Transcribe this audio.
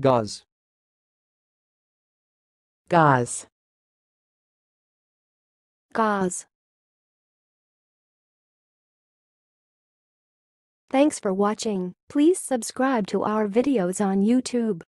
Gauze. gauze, gauze. Thanks for watching. Please subscribe to our videos on YouTube.